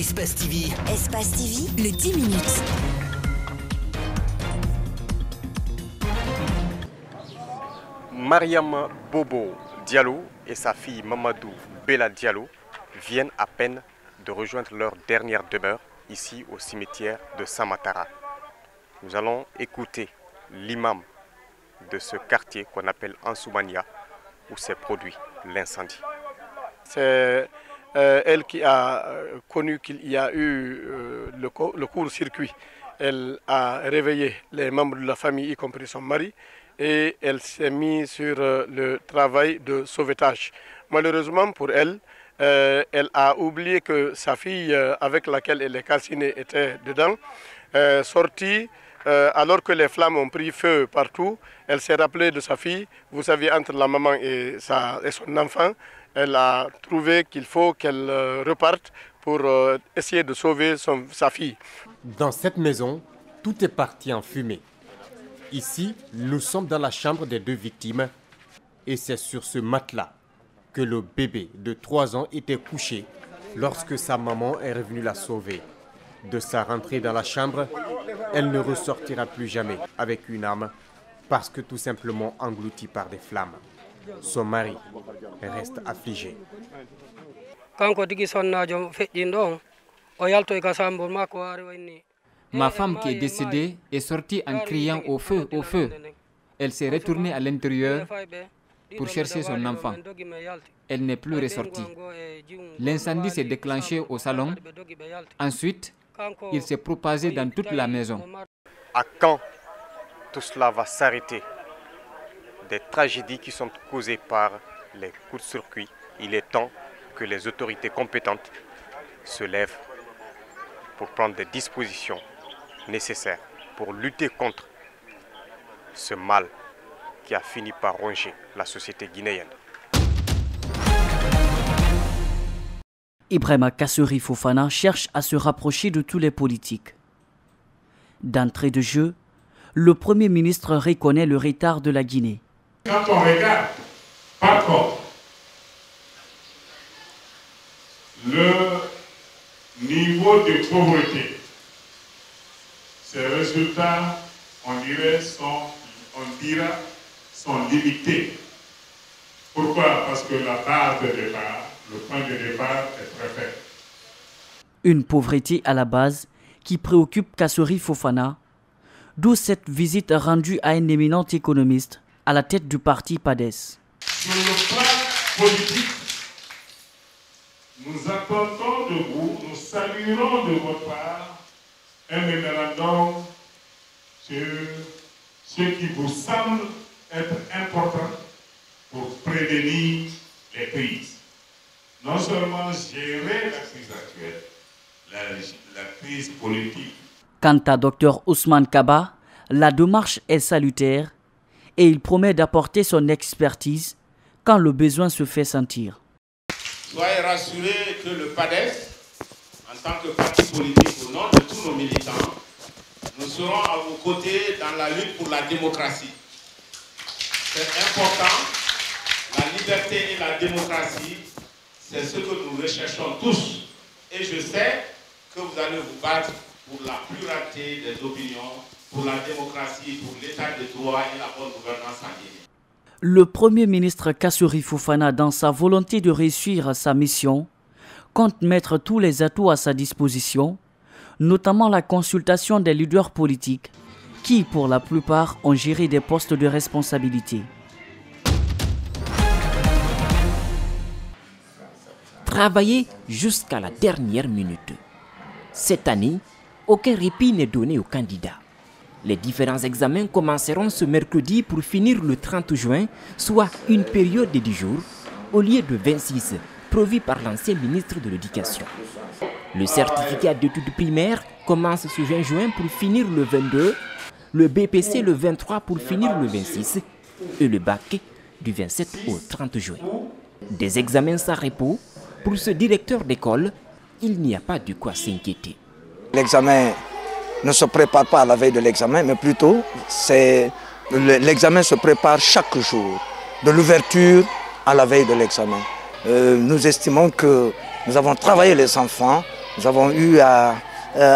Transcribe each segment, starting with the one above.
Espace TV. Espace TV, le 10 minutes. Mariam Bobo Diallo et sa fille Mamadou Bella Diallo viennent à peine de rejoindre leur dernière demeure ici au cimetière de Samatara. Nous allons écouter l'imam de ce quartier qu'on appelle Ansoumania où s'est produit l'incendie. C'est euh, elle qui a euh, connu qu'il y a eu euh, le, court-circuit. Elle a réveillé les membres de la famille, y compris son mari, et elle s'est mise sur le travail de sauvetage. Malheureusement pour elle, elle a oublié que sa fille avec laquelle elle est calcinée était dedans, sortie alors que les flammes ont pris feu partout, elle s'est rappelée de sa fille. Vous savez, entre la maman et, son enfant, elle a trouvé qu'il faut qu'elle reparte pour essayer de sauver sa fille. Dans cette maison, tout est parti en fumée. Ici, nous sommes dans la chambre des deux victimes et c'est sur ce matelas que le bébé de 3 ans était couché lorsque sa maman est revenue la sauver. De sa rentrée dans la chambre, elle ne ressortira plus jamais avec une âme parce que tout simplement engloutie par des flammes. Son mari reste affligé. Ma femme qui est décédée est sortie en criant au feu, au feu. Elle s'est retournée à l'intérieur pour chercher son enfant. Elle n'est plus ressortie. L'incendie s'est déclenché au salon. Ensuite, il s'est propagé dans toute la maison. À quand tout cela va s'arrêter? Des tragédies qui sont causées par les coups de circuit. Il est temps que les autorités compétentes se lèvent pour prendre des dispositions nécessaires pour lutter contre ce mal qui a fini par ronger la société guinéenne. Ibrahima Kasseri Fofana cherche à se rapprocher de tous les politiques. D'entrée de jeu, le Premier ministre reconnaît le retard de la Guinée. Quand on regarde, par contre, le niveau de pauvreté, ces résultats, on dirait, on dira, sont limités. Pourquoi? Parce que la base de départ, le point de départ est très faible. Une pauvreté à la base qui préoccupe Kassori Fofana, d'où cette visite rendue à un éminent économiste à la tête du parti PADES. Sur le plan politique, nous attendons de vous, nous saluerons de votre part un mémorandum sur ce qui vous semble être important pour prévenir les crises. Non seulement gérer la crise actuelle, la, la crise politique. Quant à Dr Ousmane Kaba, la démarche est salutaire et il promet d'apporter son expertise quand le besoin se fait sentir. Soyez rassurés que le PADES, en tant que parti politique au nom de tous nos militants, nous serons à vos côtés dans la lutte pour la démocratie. C'est important, la liberté et la démocratie, c'est ce que nous recherchons tous. Et je sais que vous allez vous battre pour la pluralité des opinions, pour la démocratie, pour l'état de droit et la bonne gouvernance en Guinée. Le Premier ministre Kassuri Fofana, dans sa volonté de réussir sa mission, compte mettre tous les atouts à sa disposition, notamment la consultation des leaders politiques, qui pour la plupart ont géré des postes de responsabilité. Travailler jusqu'à la dernière minute. Cette année, aucun répit n'est donné aux candidats. Les différents examens commenceront ce mercredi pour finir le 30 juin, soit une période de 10 jours, au lieu de 26 prévu par l'ancien ministre de l'Éducation. Le certificat d'études primaires commence ce 20 juin pour finir le 22, le BPC le 23 pour finir le 26 et le bac du 27 au 30 juin. Des examens sans repos, pour ce directeur d'école, il n'y a pas de quoi s'inquiéter. L'examen ne se prépare pas à la veille de l'examen, mais plutôt l'examen se prépare chaque jour, de l'ouverture à la veille de l'examen. Euh, nous estimons que nous avons travaillé les enfants nous avons eu à,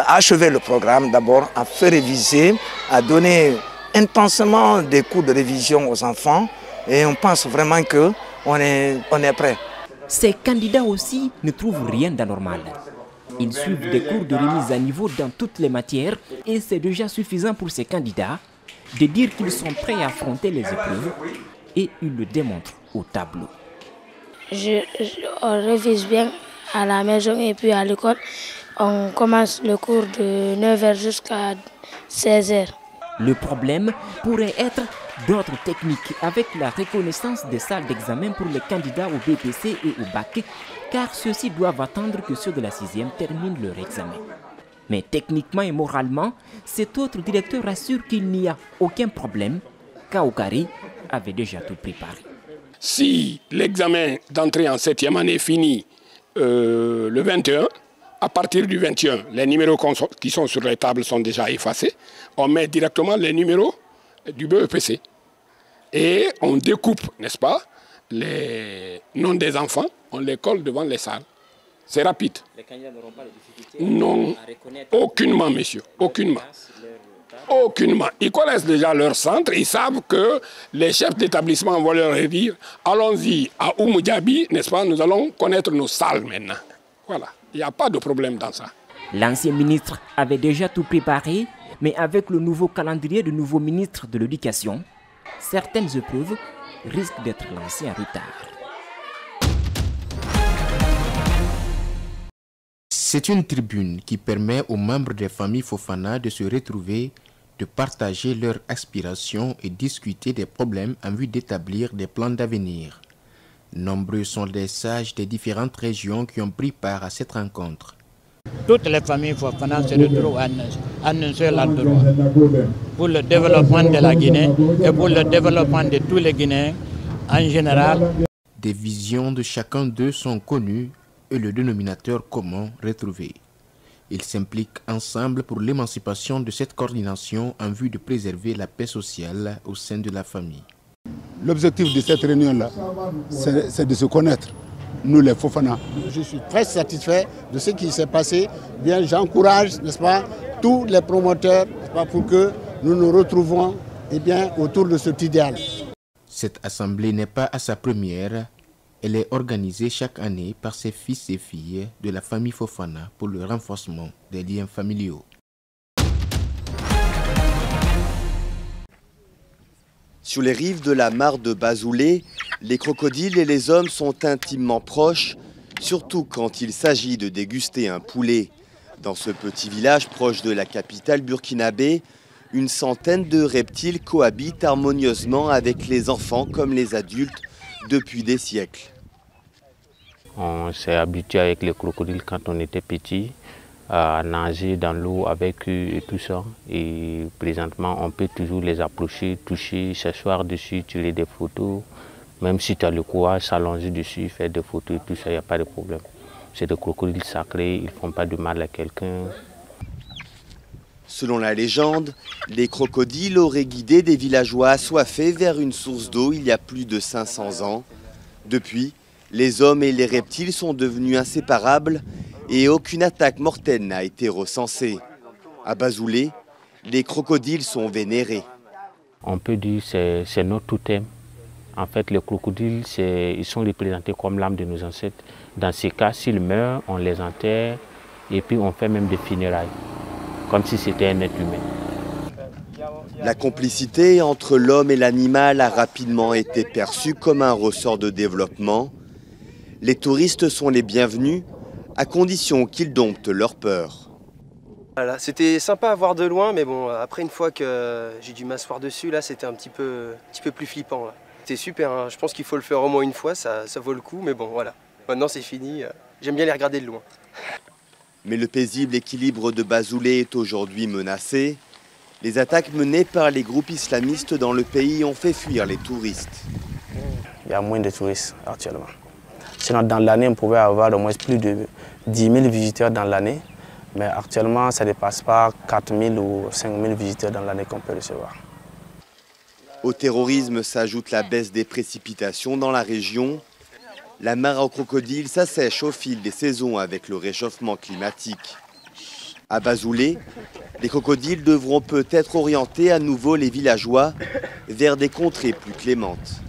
achever le programme d'abord, à faire réviser, à donner intensément des cours de révision aux enfants et on pense vraiment qu'on on est prêt. Ces candidats aussi ne trouvent rien d'anormal. Ils suivent des cours de remise à niveau dans toutes les matières et c'est déjà suffisant pour ces candidats de dire qu'ils sont prêts à affronter les épreuves et ils le démontrent au tableau. Je, on révise bien à la maison et puis à l'école. On commence le cours de 9h jusqu'à 16h. Le problème pourrait être d'autres techniques avec la reconnaissance des salles d'examen pour les candidats au BPC et au BAC, car ceux-ci doivent attendre que ceux de la sixième terminent leur examen. Mais techniquement et moralement, cet autre directeur assure qu'il n'y a aucun problème, Kaokari avait déjà tout préparé. Si l'examen d'entrée en septième année finit euh, le 21, à partir du 21, les numéros qui sont sur les tables sont déjà effacés. On met directement les numéros du BEPC. Et on découpe, n'est-ce pas, les noms des enfants, on les colle devant les salles. C'est rapide. Les candidats n'auront pas de difficultés Non, aucunement, messieurs, aucunement. Aucunement. Ils connaissent déjà leur centre, ils savent que les chefs d'établissement vont leur dire allons-y à Oumoudiabi, n'est-ce pas Nous allons connaître nos salles maintenant. Voilà, il n'y a pas de problème dans ça. L'ancien ministre avait déjà tout préparé, mais avec le nouveau calendrier du nouveau ministre de l'Éducation, certaines épreuves risquent d'être lancées en retard. C'est une tribune qui permet aux membres des familles Fofana de se retrouver, de partager leurs aspirations et discuter des problèmes en vue d'établir des plans d'avenir. Nombreux sont les sages des différentes régions qui ont pris part à cette rencontre. Toutes les familles Fofana se retrouvent en un seul endroit pour le développement de la Guinée et pour le développement de tous les Guinéens en général. Des visions de chacun d'eux sont connues et le dénominateur commun retrouvé. Ils s'impliquent ensemble pour l'émancipation de cette coordination en vue de préserver la paix sociale au sein de la famille. L'objectif de cette réunion-là, c'est de se connaître, nous les Fofana. Je suis très satisfait de ce qui s'est passé. Bien, j'encourage, n'est-ce pas, tous les promoteurs, pas, pour que nous nous retrouvons eh bien, autour de cet idéal. Cette assemblée n'est pas à sa première, elle est organisée chaque année par ses fils et filles de la famille Fofana pour le renforcement des liens familiaux. Sur les rives de la mare de Bazoulé, les crocodiles et les hommes sont intimement proches, surtout quand il s'agit de déguster un poulet. Dans ce petit village proche de la capitale burkinabé, une centaine de reptiles cohabitent harmonieusement avec les enfants comme les adultes depuis des siècles. On s'est habitué avec les crocodiles quand on était petit à nager dans l'eau avec eux et tout ça. Et présentement, on peut toujours les approcher, toucher, s'asseoir dessus, tirer des photos. Même si tu as le courage, s'allonger dessus, faire des photos et tout ça, il n'y a pas de problème. C'est des crocodiles sacrés, ils ne font pas de mal à quelqu'un. Selon la légende, les crocodiles auraient guidé des villageois assoiffés vers une source d'eau il y a plus de 500 ans. Depuis, les hommes et les reptiles sont devenus inséparables et aucune attaque mortelle n'a été recensée. À Bazoulé, les crocodiles sont vénérés. On peut dire que c'est notre totem. En fait, les crocodiles, ils sont représentés comme l'âme de nos ancêtres. Dans ces cas, s'ils meurent, on les enterre et puis on fait même des funérailles, comme si c'était un être humain. La complicité entre l'homme et l'animal a rapidement été perçue comme un ressort de développement les touristes sont les bienvenus, à condition qu'ils domptent leur peur. Voilà, c'était sympa à voir de loin, mais bon, après une fois que j'ai dû m'asseoir dessus, là, c'était un petit peu, petit peu plus flippant. C'était super, hein. je pense qu'il faut le faire au moins une fois, ça, ça vaut le coup, mais bon, voilà. Maintenant, c'est fini. J'aime bien les regarder de loin. Mais le paisible équilibre de Bazoulé est aujourd'hui menacé. Les attaques menées par les groupes islamistes dans le pays ont fait fuir les touristes. Il y a moins de touristes actuellement. Sinon, dans l'année, on pouvait avoir au moins plus de 10 000 visiteurs dans l'année. Mais actuellement, ça ne dépasse pas 4 000 ou 5 000 visiteurs dans l'année qu'on peut recevoir. Au terrorisme s'ajoute la baisse des précipitations dans la région. La mare aux crocodiles s'assèche au fil des saisons avec le réchauffement climatique. À Bazoulé, les crocodiles devront peut-être orienter à nouveau les villageois vers des contrées plus clémentes.